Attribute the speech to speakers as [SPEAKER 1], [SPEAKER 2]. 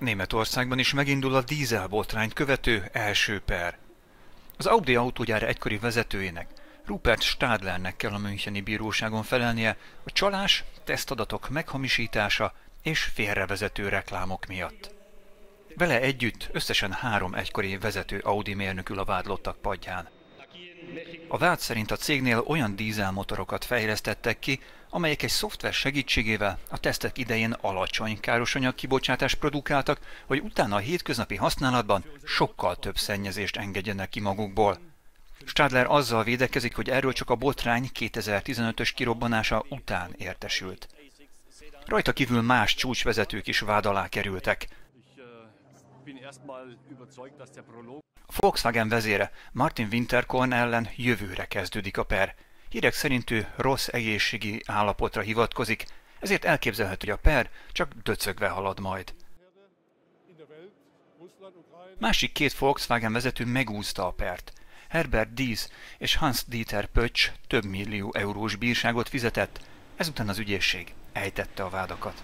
[SPEAKER 1] Németországban is megindul a dízelbotrányt követő első per. Az Audi autógyár egykori vezetőjének, Rupert Stadlernek kell a Müncheni bíróságon felelnie a csalás, tesztadatok meghamisítása és félrevezető reklámok miatt. Vele együtt összesen három egykori vezető Audi mérnökül a vádlottak padján. A vád szerint a cégnél olyan dízelmotorokat fejlesztettek ki, amelyek egy szoftver segítségével a tesztek idején alacsony károsanyag kibocsátást produkáltak, hogy utána a hétköznapi használatban sokkal több szennyezést engedjenek ki magukból. Stadler azzal védekezik, hogy erről csak a botrány 2015-ös kirobbanása után értesült. Rajta kívül más csúcsvezetők is vád alá kerültek. A Volkswagen vezére Martin Winterkorn ellen jövőre kezdődik a per. Hírek szerint ő rossz egészségi állapotra hivatkozik, ezért elképzelhető, hogy a per csak döcögve halad majd. Másik két Volkswagen vezető megúzta a pert. Herbert Dies és Hans-Dieter Pötsch több millió eurós bírságot fizetett, ezután az ügyészség ejtette a vádakat.